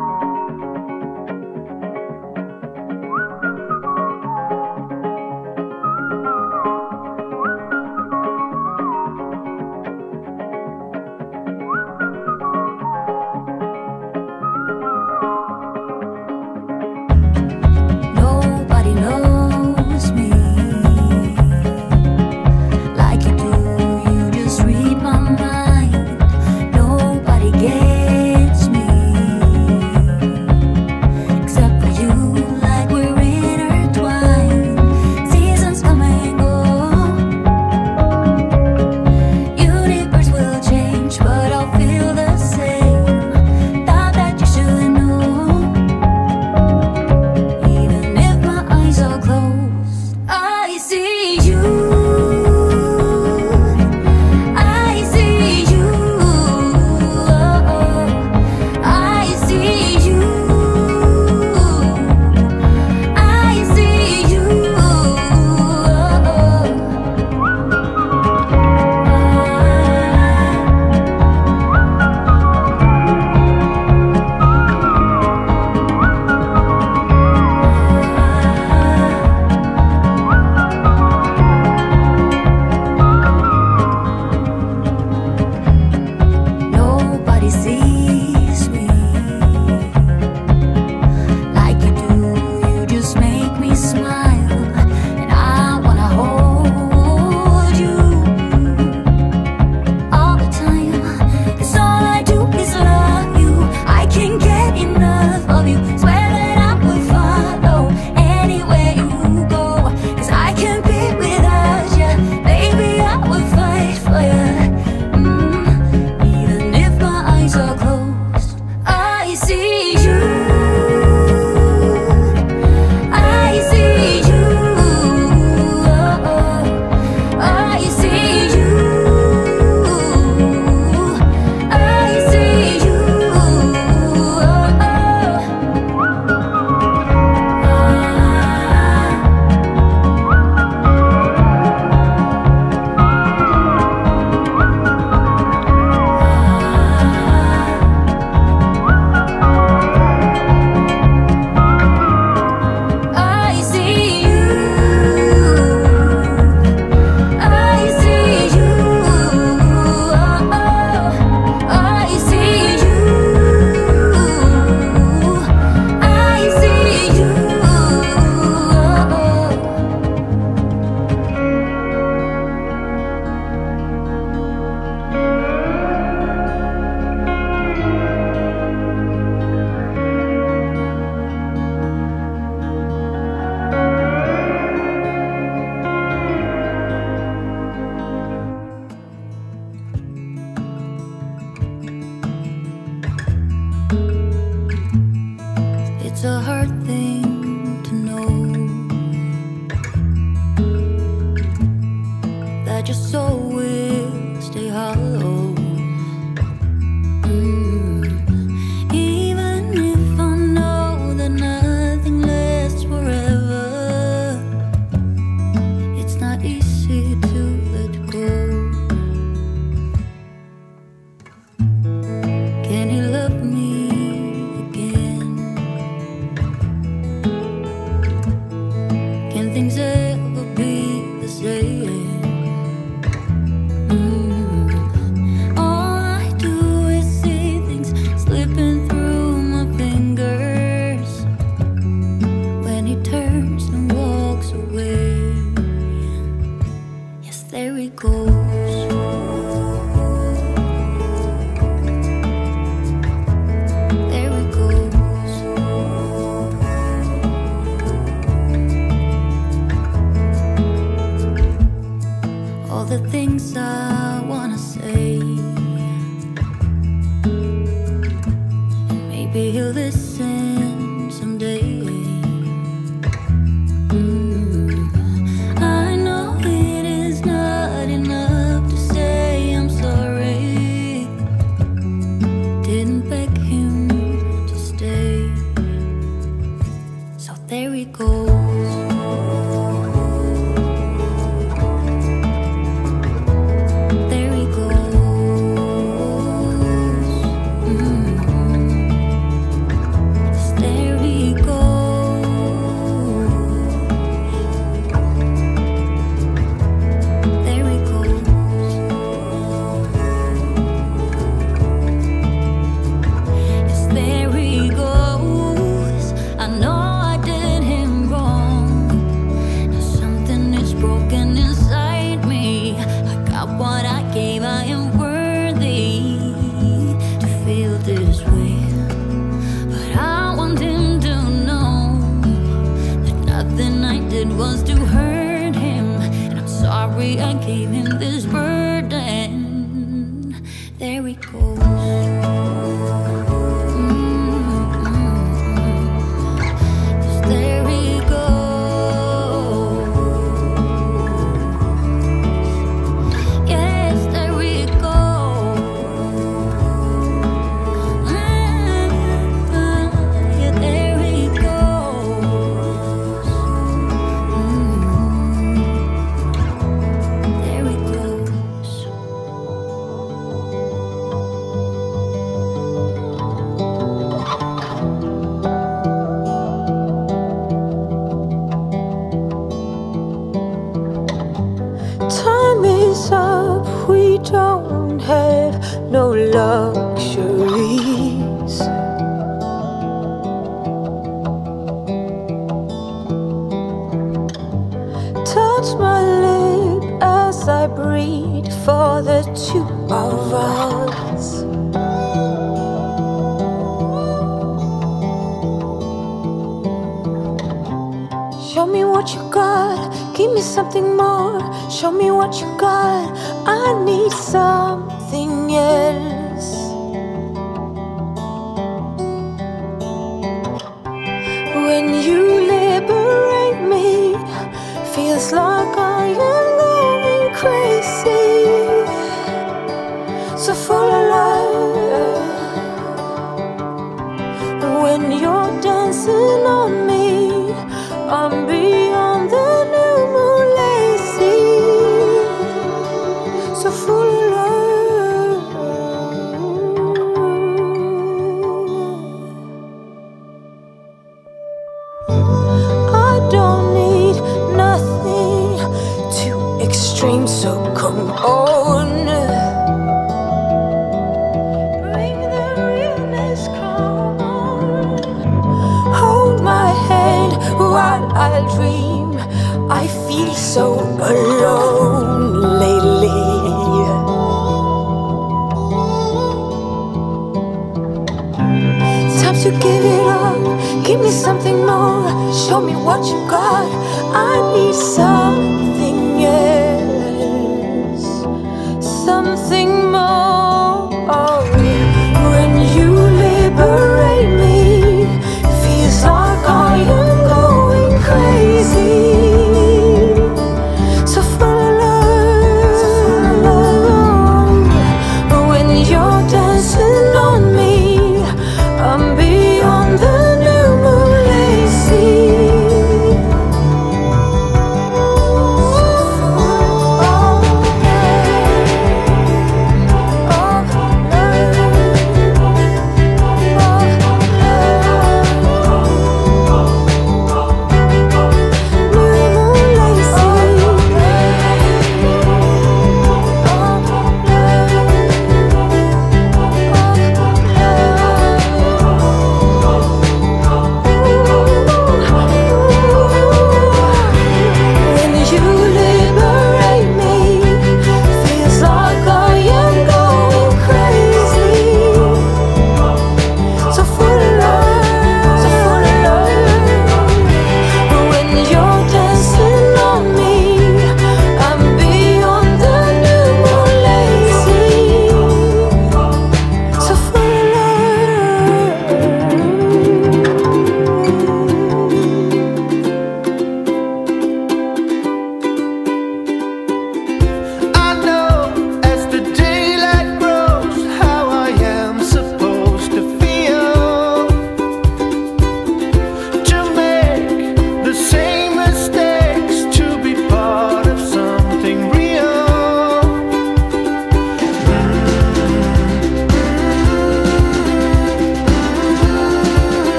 Mm. There we goes.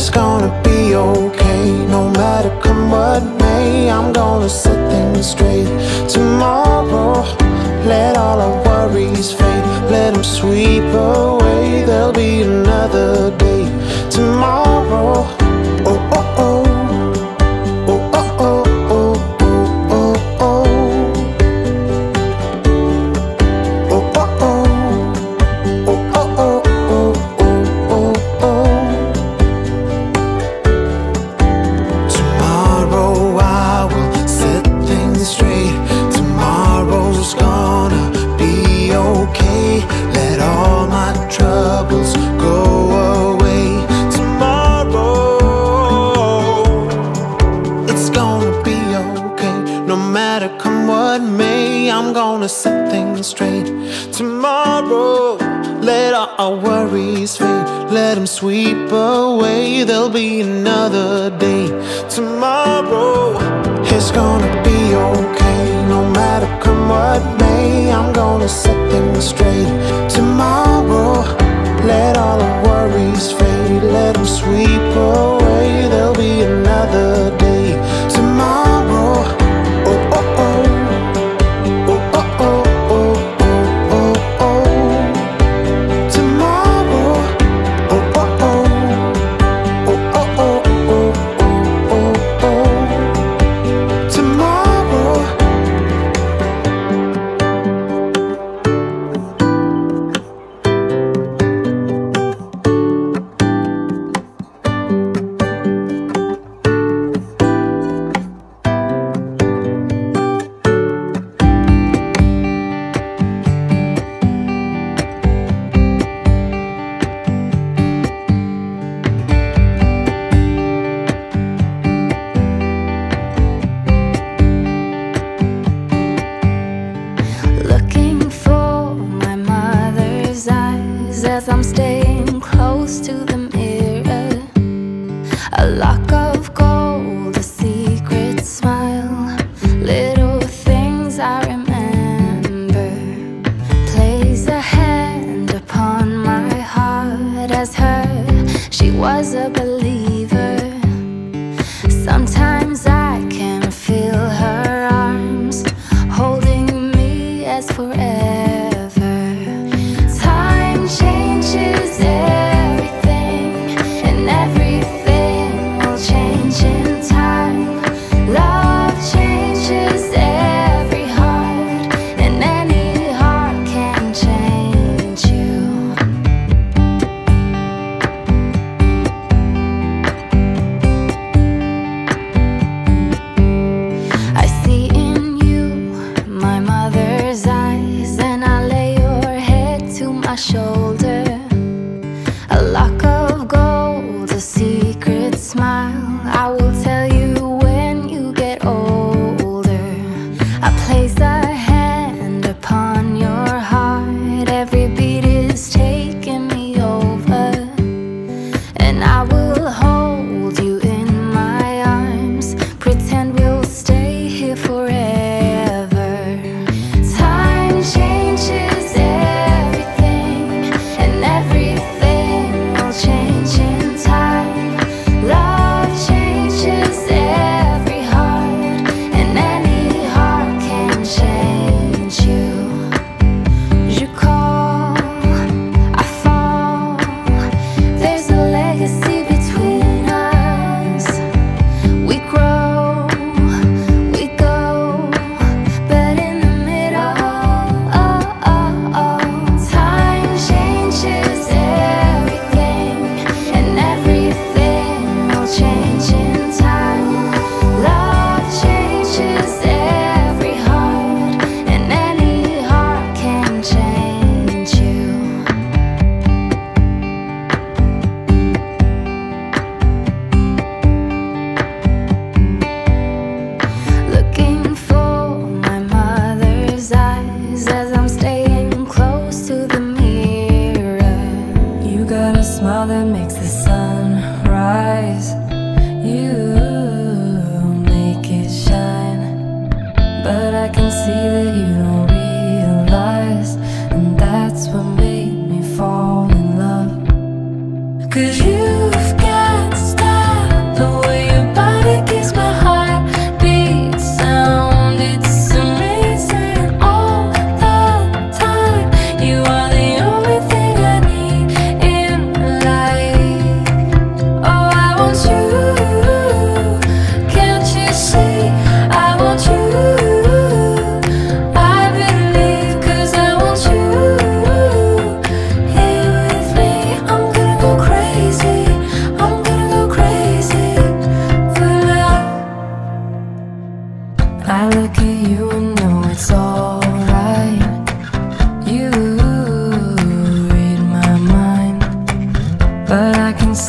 it's gonna be okay. No matter come what may I'm gonna set things straight. Tomorrow Let all our worries fade. Let them sweep away. There'll be another day.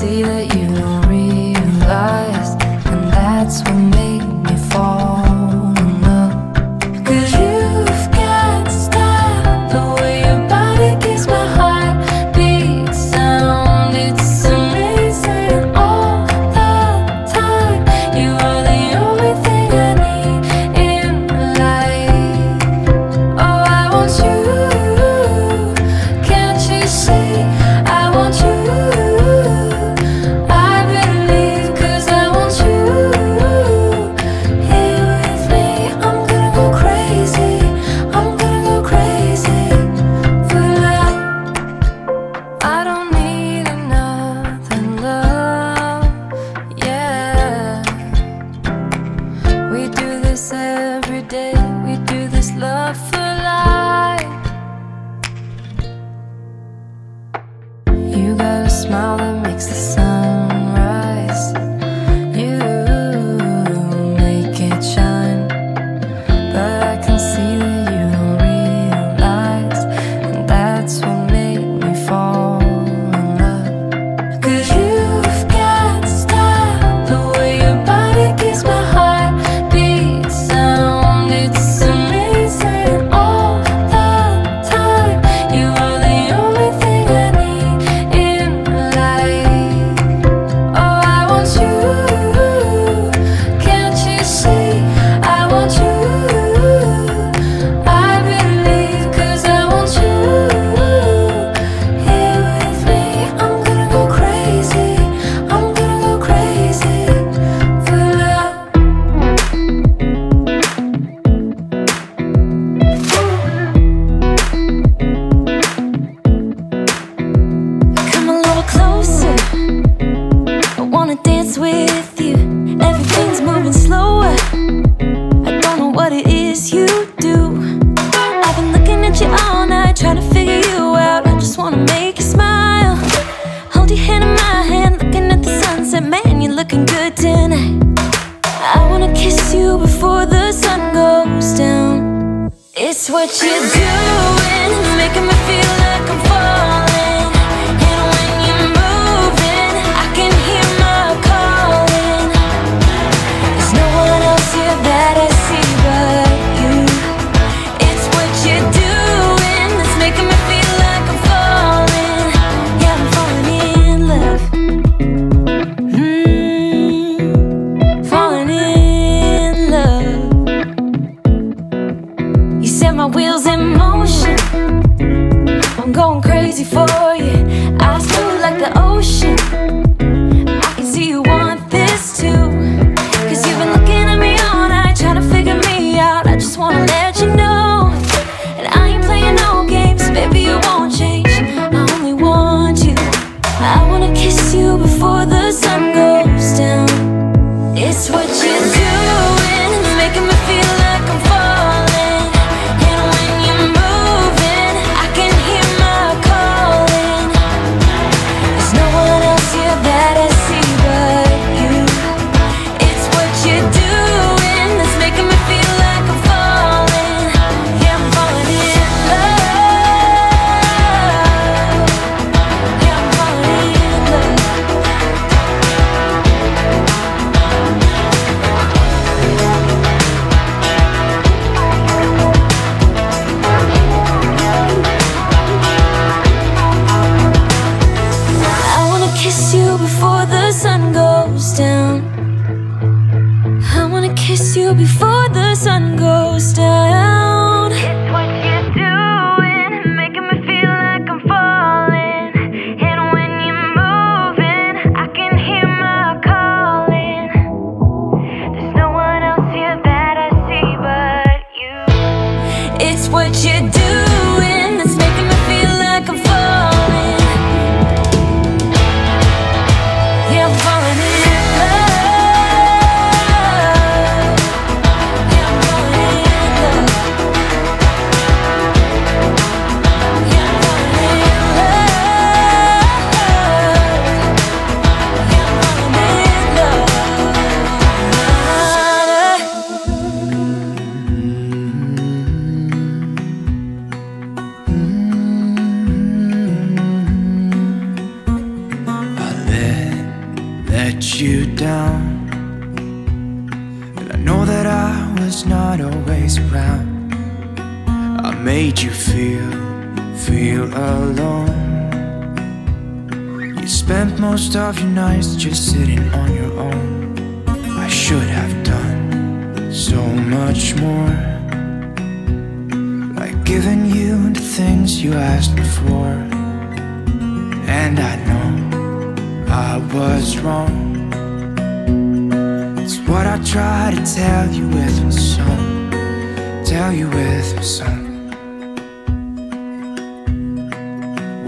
see that you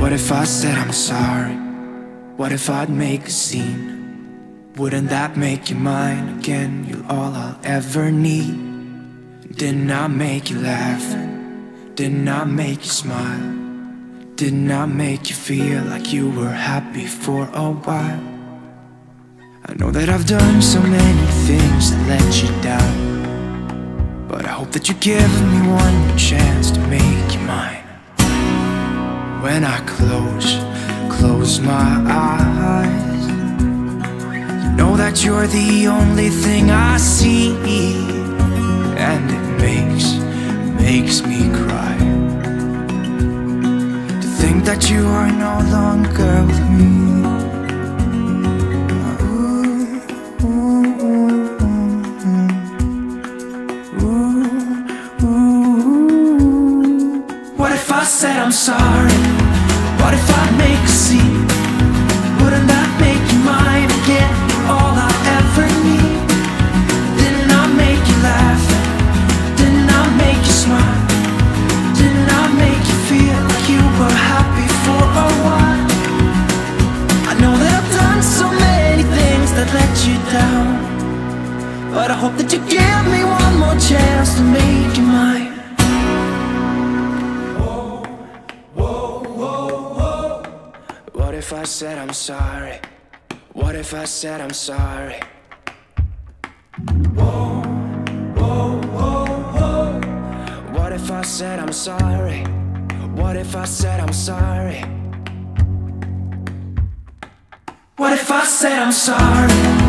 What if I said I'm sorry? What if I'd make a scene? Wouldn't that make you mine again? You're all I'll ever need. Didn't I make you laugh? Didn't I make you smile? Didn't I make you feel like you were happy for a while? I know that I've done so many things that let you down. But I hope that you give me one chance to make you mine when I close, close my eyes. Know that you're the only thing I see, and it makes, makes me cry. To think that you are no longer with me. I said I'm sorry hope that you give me one more chance to make you mine Whoa, whoa, whoa, whoa What if I said I'm sorry? What if I said I'm sorry? Whoa, whoa, whoa, whoa What if I said I'm sorry? What if I said I'm sorry? What if I said I'm sorry?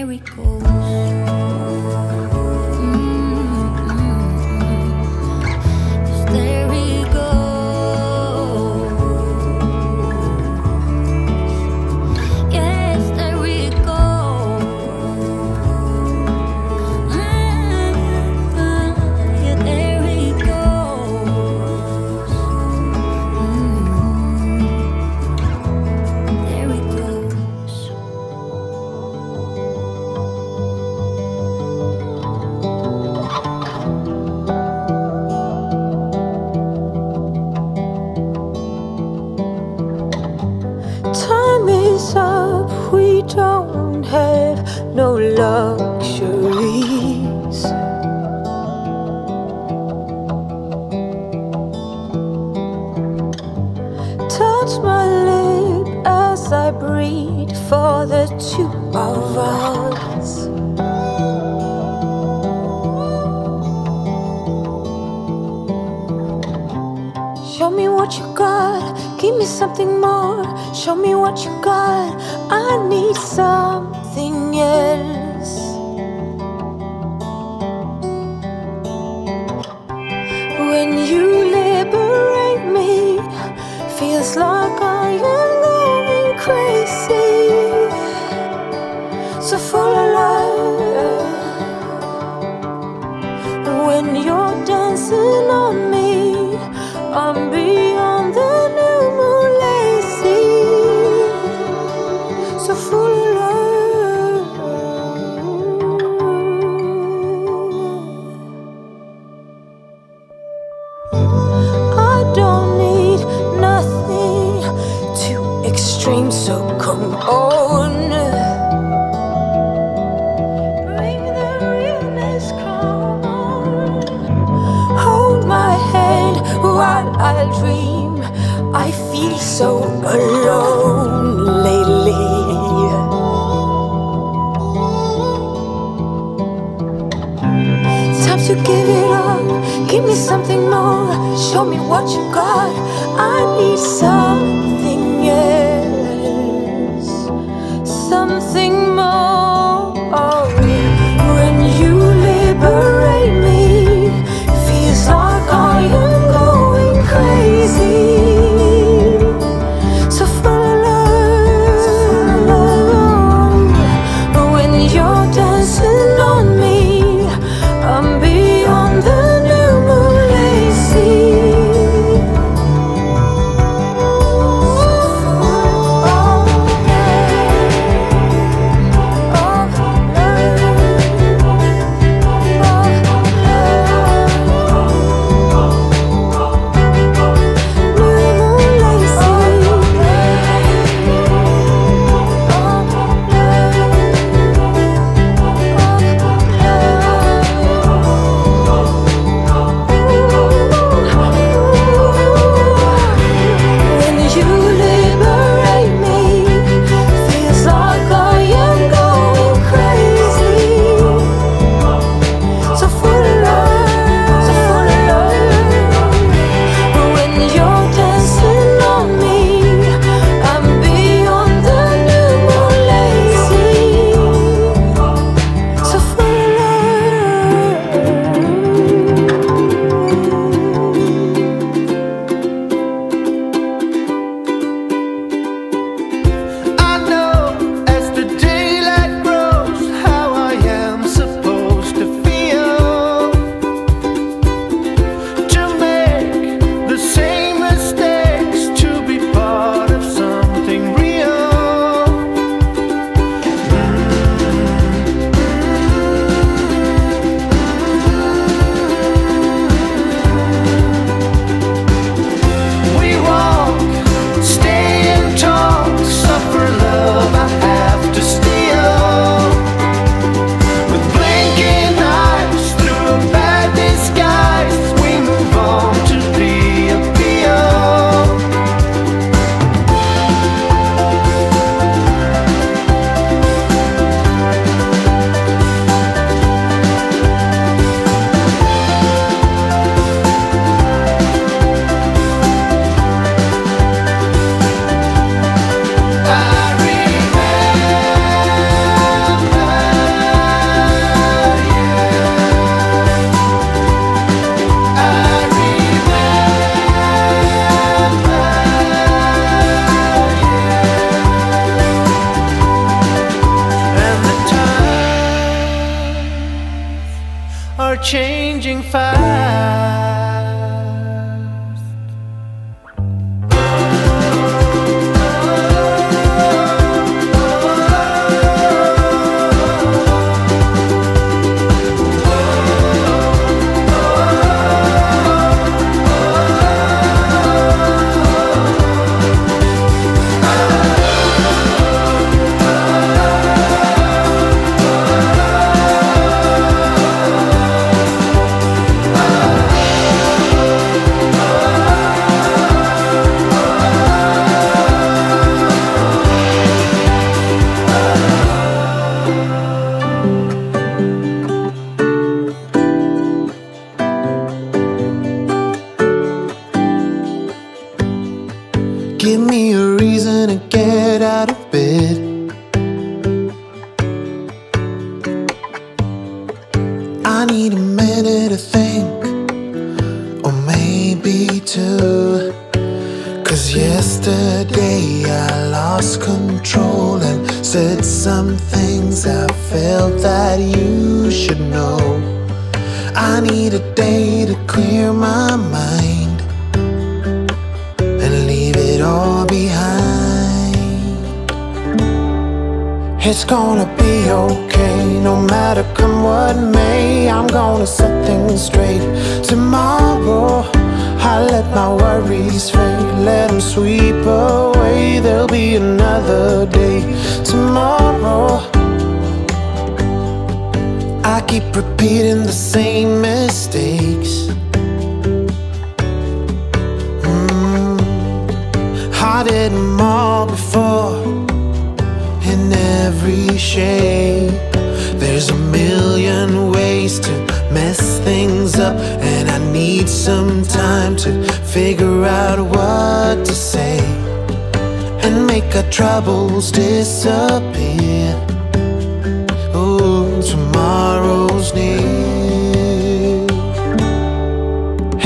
There he goes. So come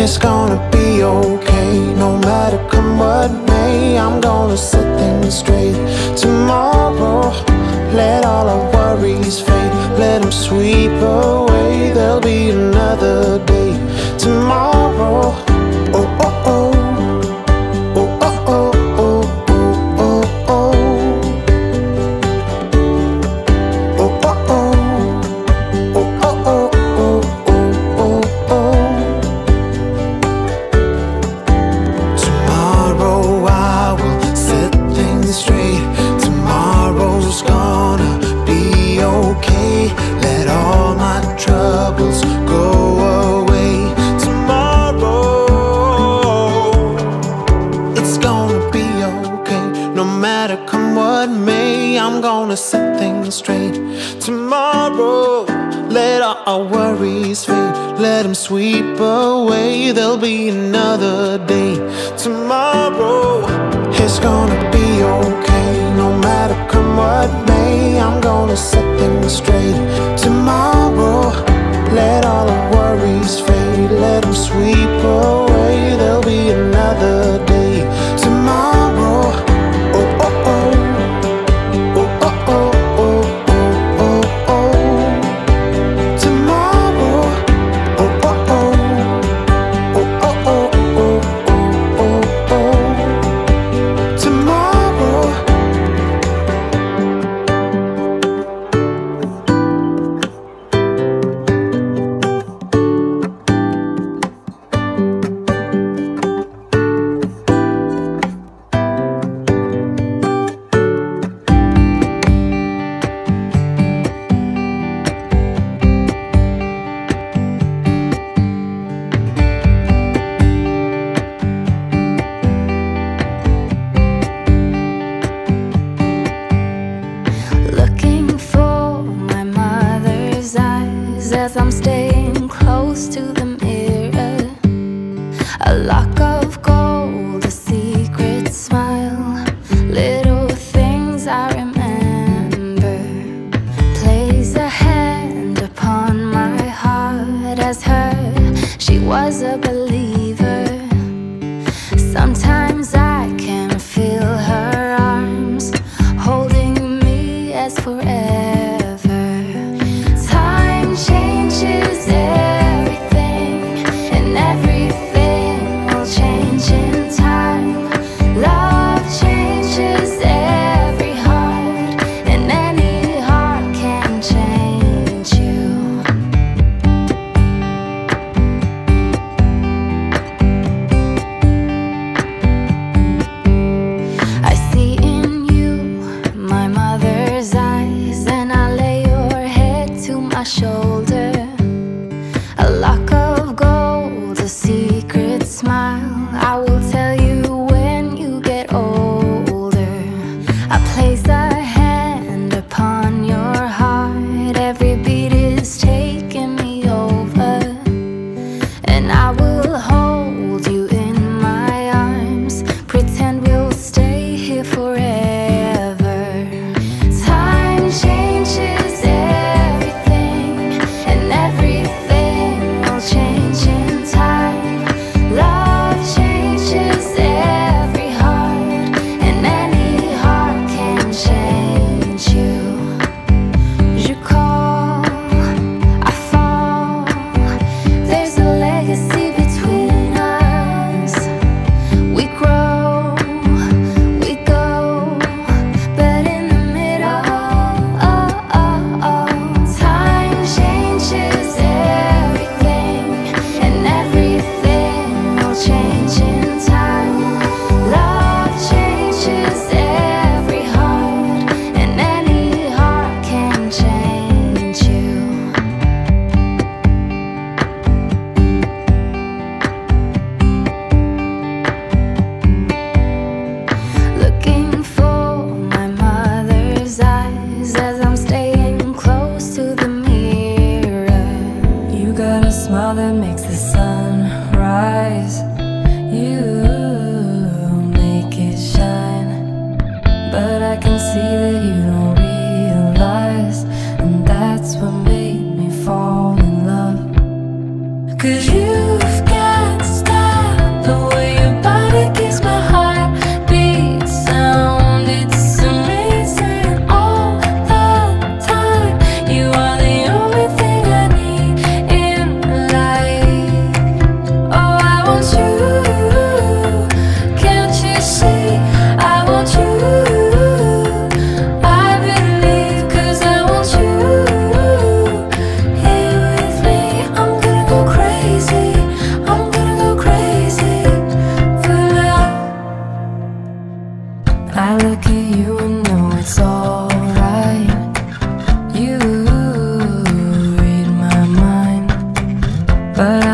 It's gonna be okay. No matter come what may I'm gonna set things straight. Tomorrow Let all our worries fade. Let them sweep away. There'll be another day. Tomorrow our worries fade. Let them sweep away. There'll be another day. Tomorrow It's gonna be okay. No matter come what may I'm gonna set things straight. Tomorrow Let all our worries fade. Let them sweep away. There'll be another day. Tomorrow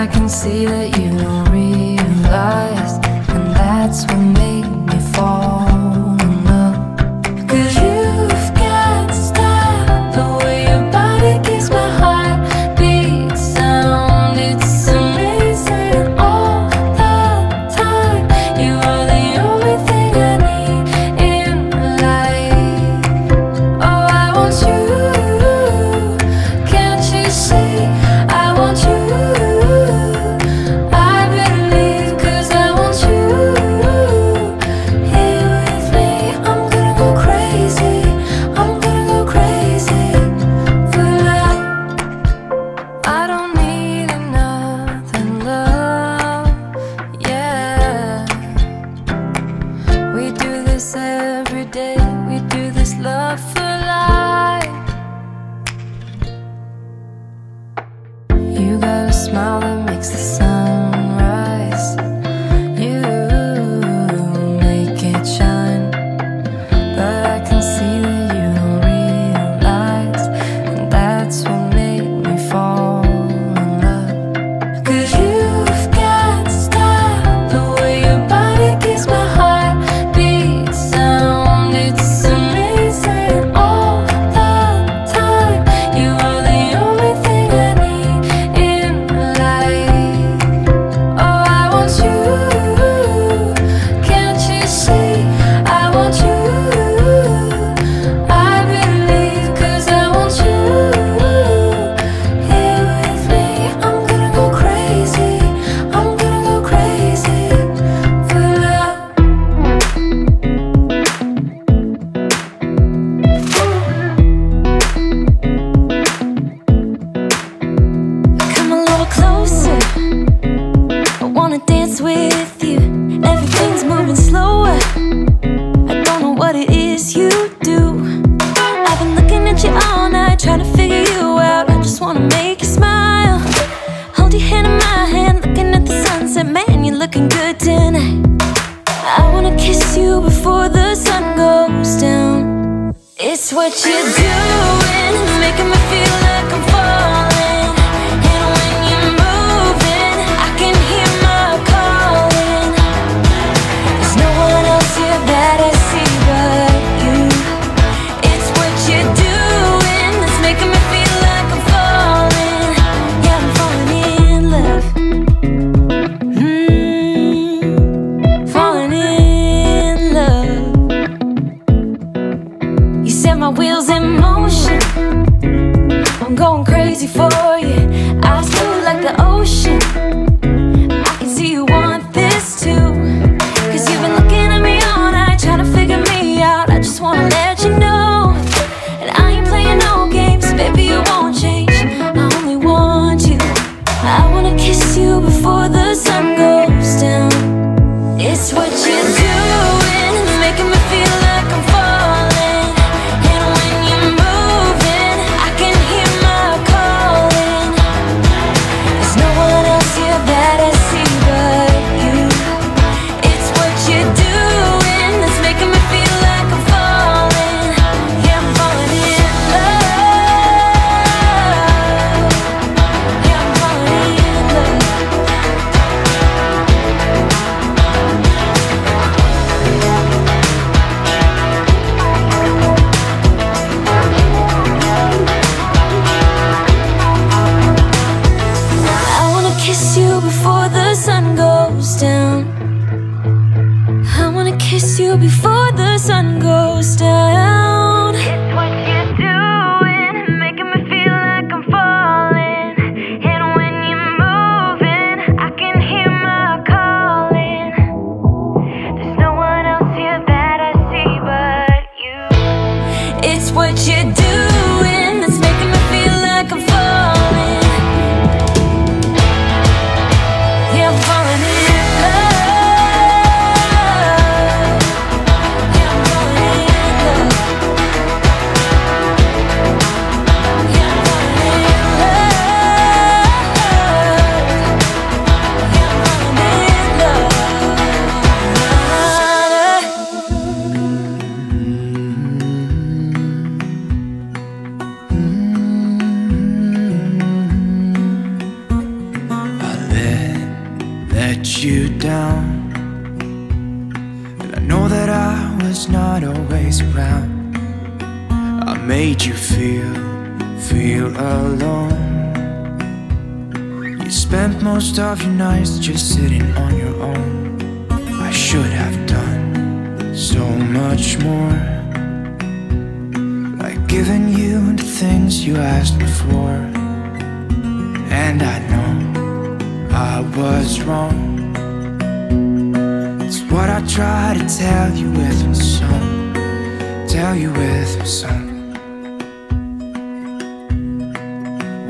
I can see that you don't realize And that's what made me fall.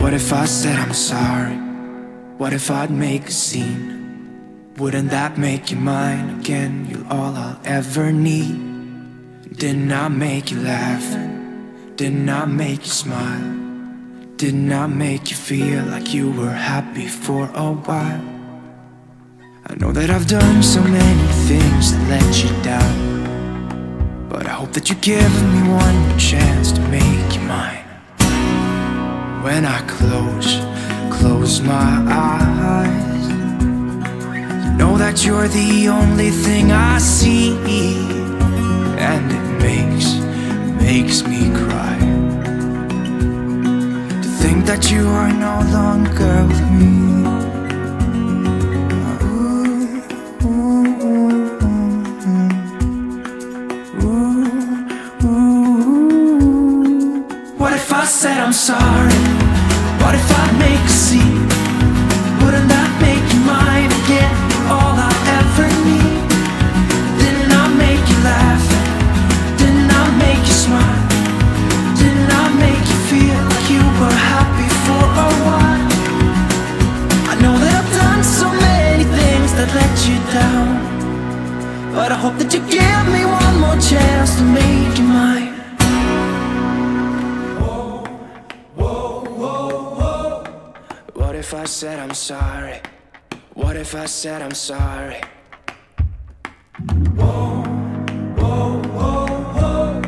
What if I said I'm sorry? What if I'd make a scene? Wouldn't that make you mine again? You're all I'll ever need. Didn't I make you laugh? Didn't I make you smile? Didn't I make you feel like you were happy for a while? I know that I've done so many things that let you down. But I hope that you give me one chance to make you mine when I close, close my eyes. Know that you're the only thing I see, and it makes, makes me cry. To think that you are no longer with me. What if I said I'm sorry hope that you give me one more chance to make you mine whoa, whoa, whoa, What if I said I'm sorry? What if I said I'm sorry? Whoa, whoa, whoa, whoa.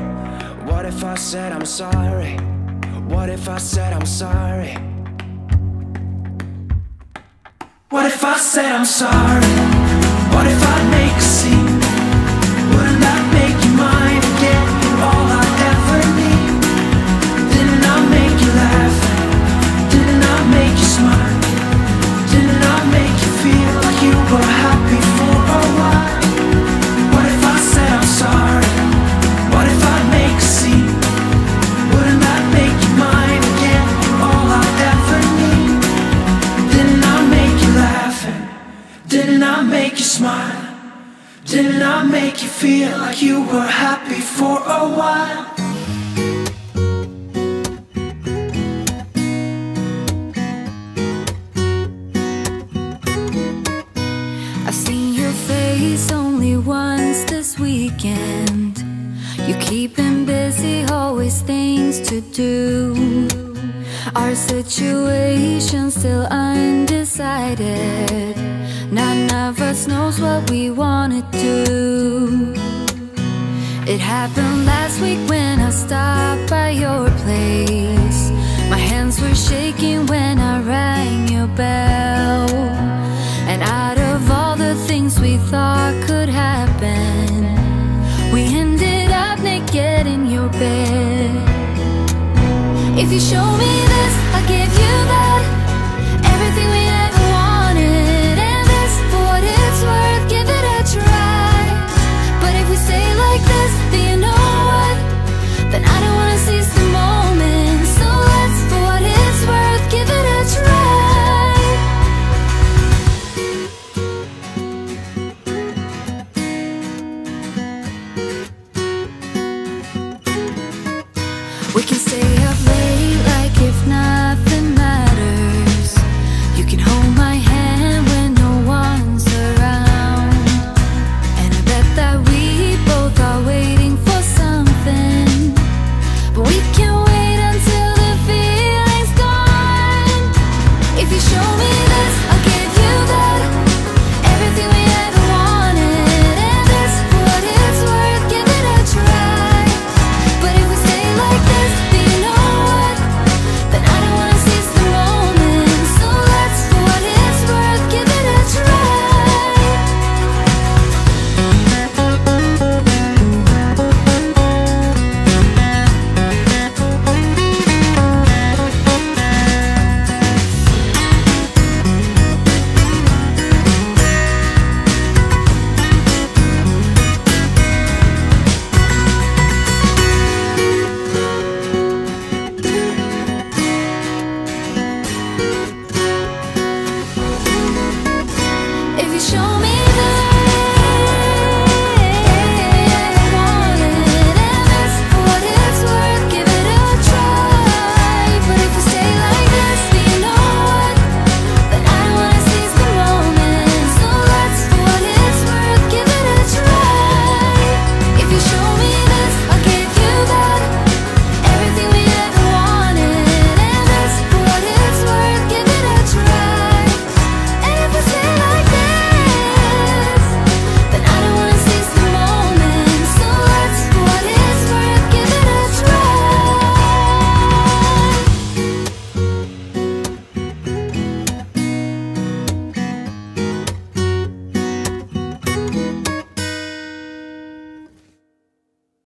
What if I said I'm sorry? What if I said I'm sorry? What if I said I'm sorry? What if I make a scene?